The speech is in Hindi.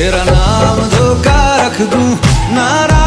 तेरा नाम धोखा रख दू नारा